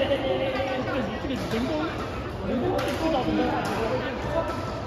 这个这个人工人工制造的。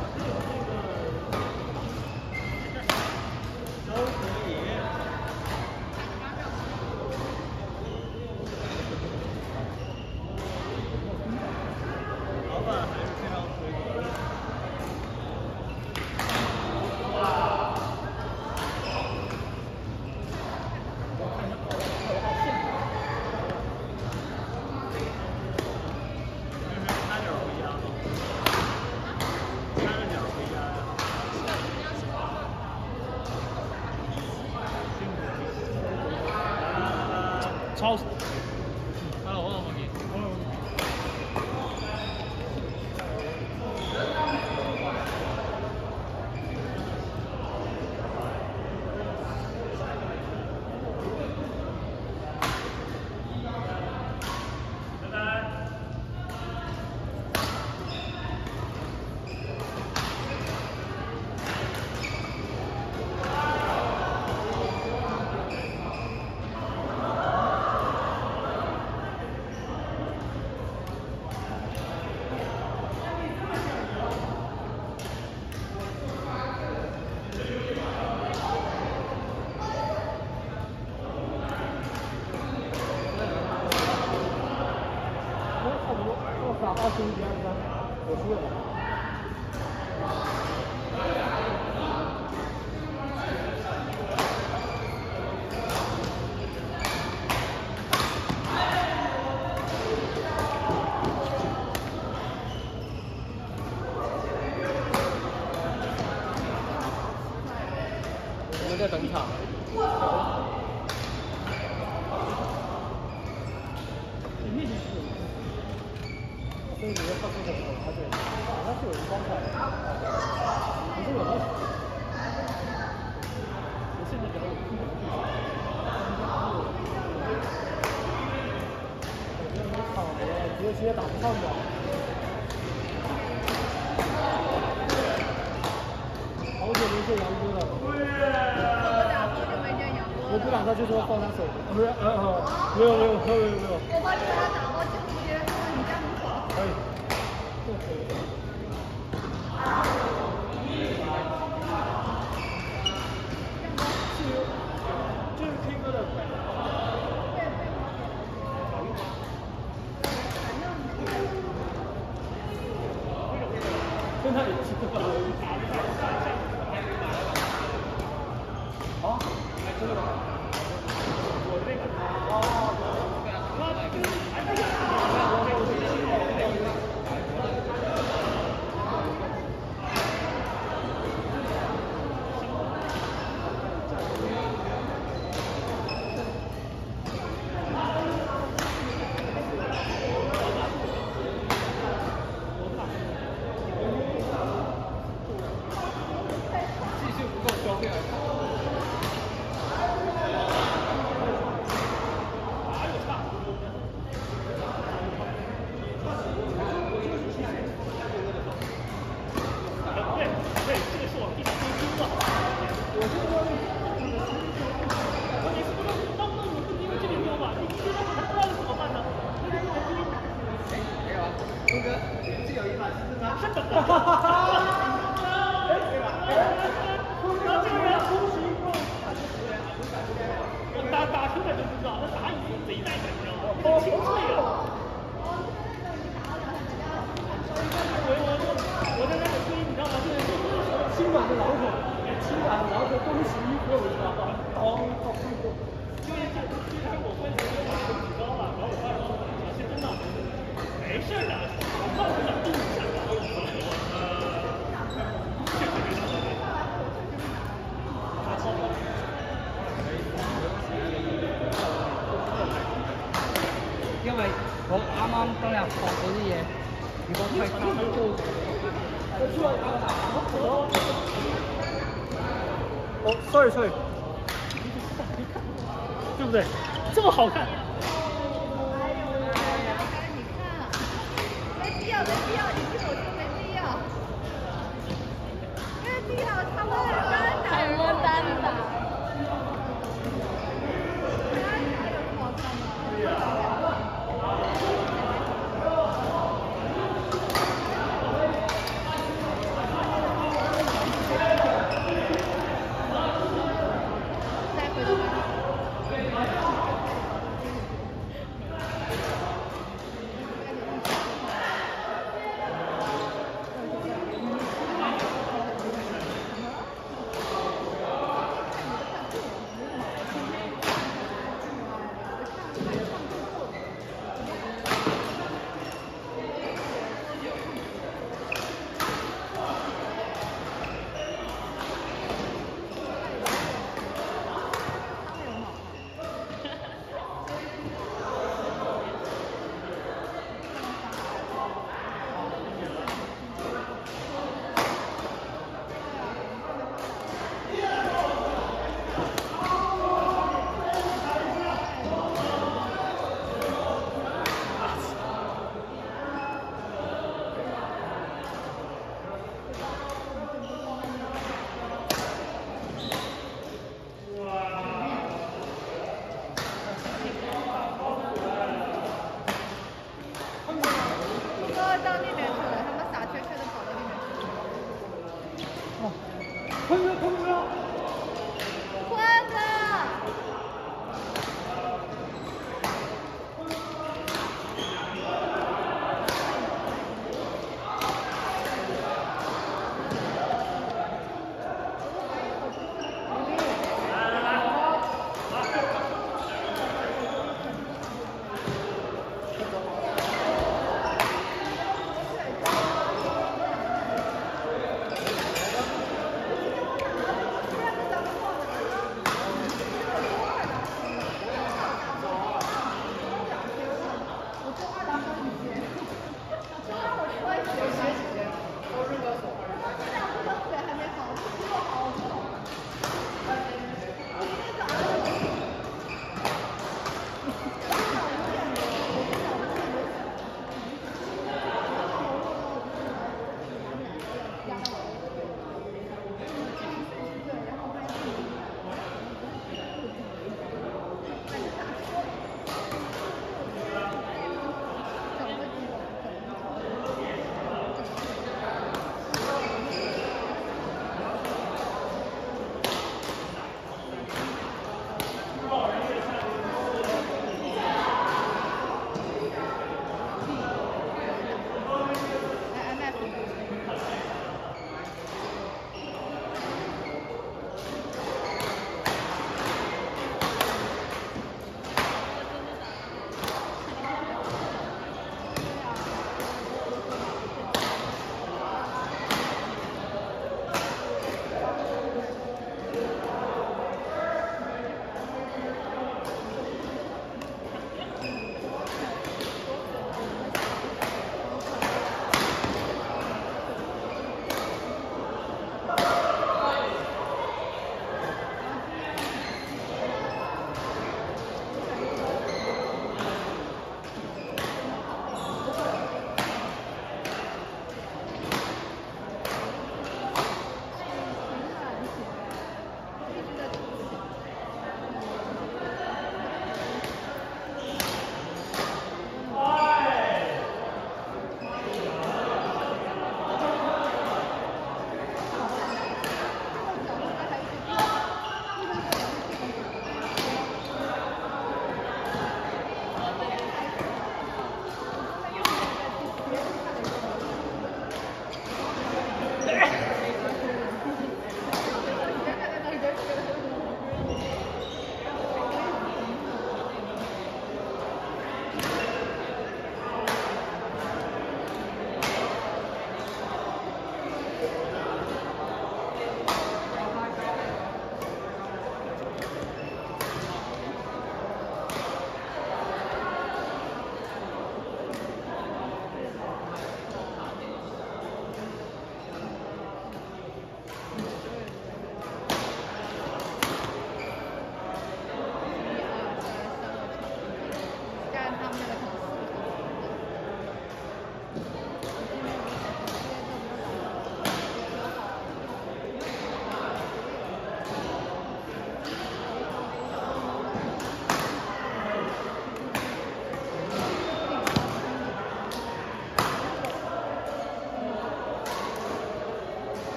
我在等场，你立即去。我跟你说，我跟你说，他跟，好像是有一个方向，你，有空投，是你没有，我觉得那个直接直接打不上吧。就说放他走，不是？嗯好，没没有，没有没有没有。我帮你把它打包，今天送到你家门口。可以。三二一，开始。二。这是 K。哈哈哈哈，sorry sorry，对不对？这么好看。没必要，没必要，你听我说没必要。没必要，他们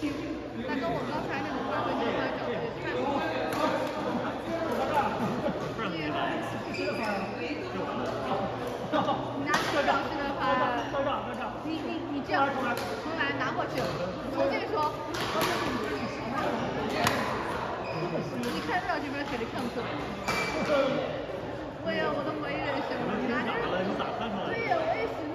清，跟我刚才那个换回去发展再。你拿出当时的话，你你你这样重来拿过去，重新说。你看不了这边，肯定看不出来。对呀，我都没认识。你。对呀，我也。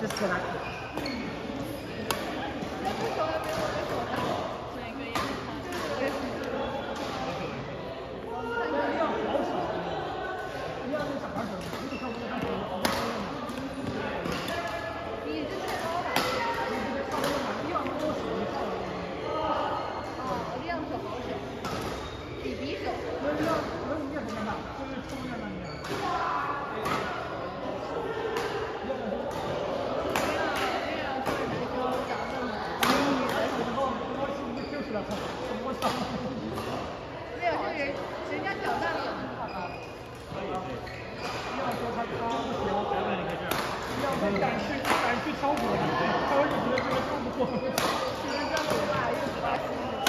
disconnected. 挑战者，好吧？可以。要说他刚不行，我觉你就是，要说敢去敢去操作，你就是，说以前这个操不，我觉得其实这样的话，又为其他事。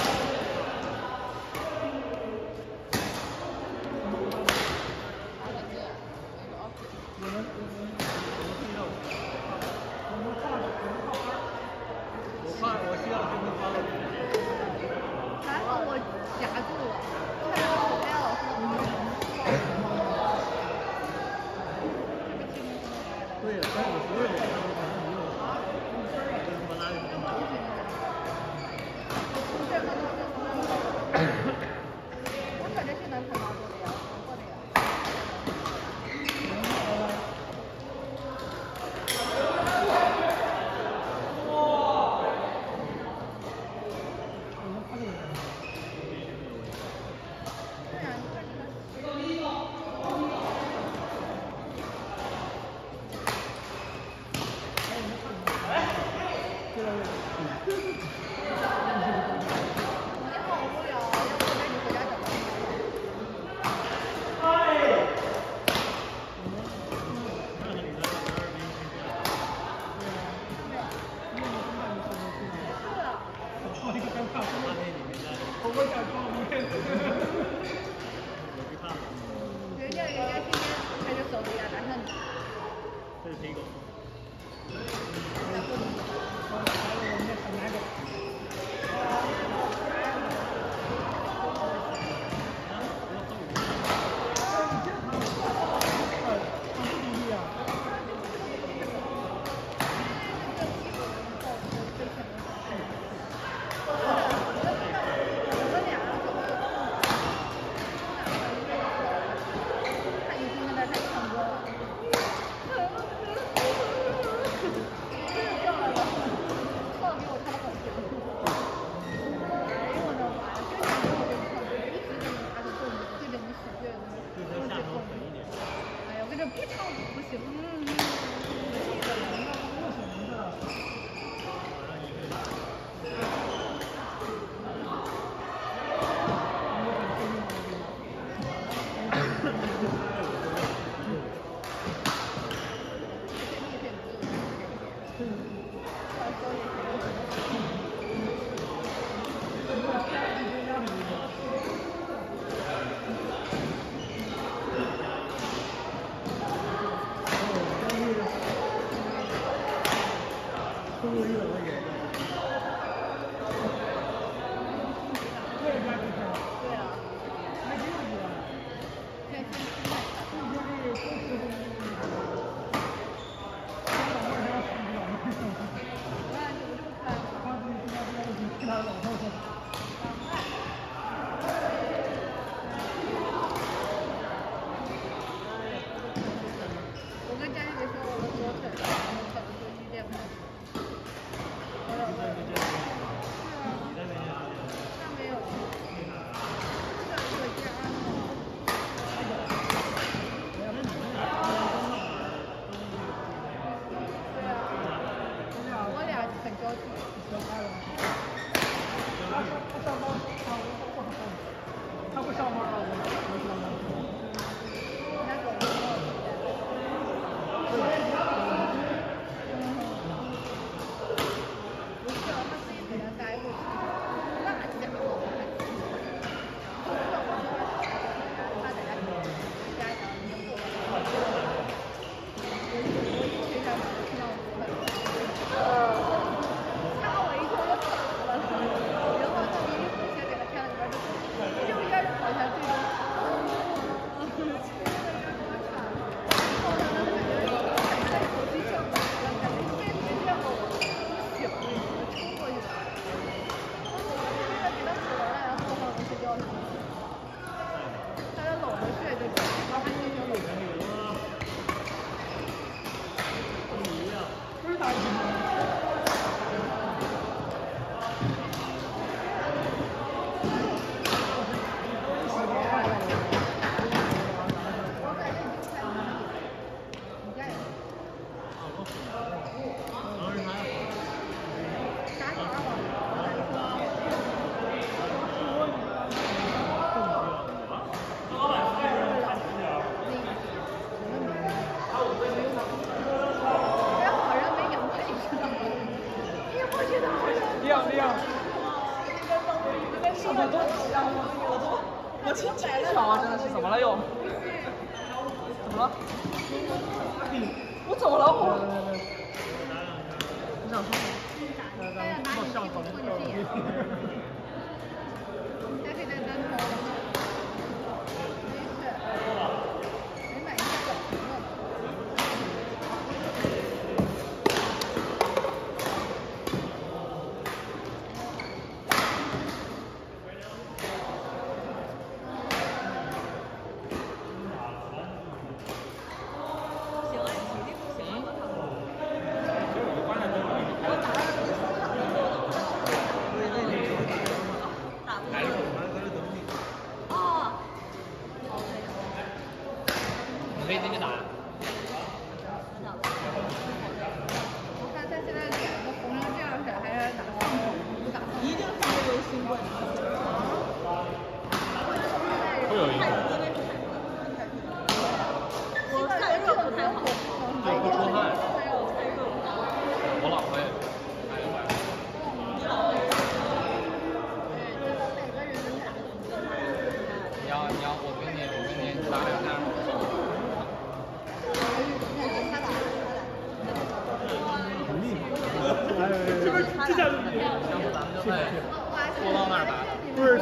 拖到那儿吧。不是，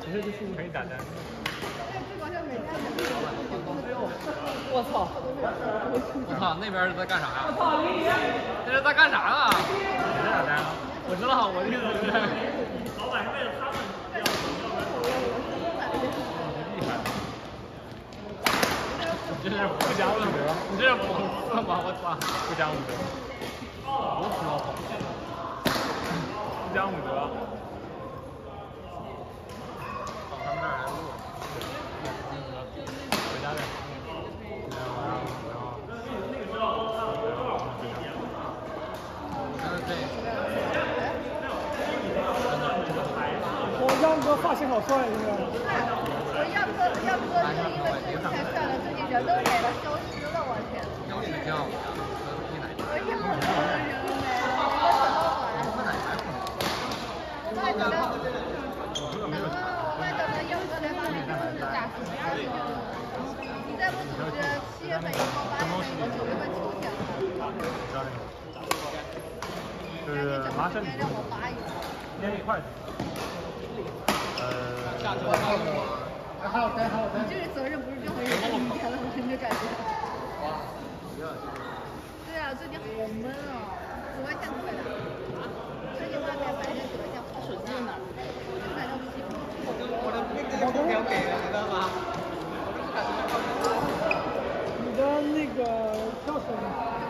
其实就是可以打单。我操！我操，那边是在干啥呀？那是在干啥呢？也在打单啊。我知道，我的意思是。老板是为了他们厉害。你这是不加五折？你这是讽刺吗？我操！不加五折，我操！不讲武德。到他们那儿来录。回家再。然后然后然后。真的这。我让哥发型好帅，现在。我要不要不说是因为最近才帅了，最近人都没了，消失了，我天！有你的叫，喝奶。我要不人没了，我你再问组织，七月份以后、八月份以后、九月份抽奖。教练，就是麻。让我拔一个。捏一块。呃。下周到了？好，还。你这个责任不是任何人能捏了，我感觉。对啊，最近好闷啊，紫外线特别大。最近外面白天紫外线好准啊。你的那个叫什么？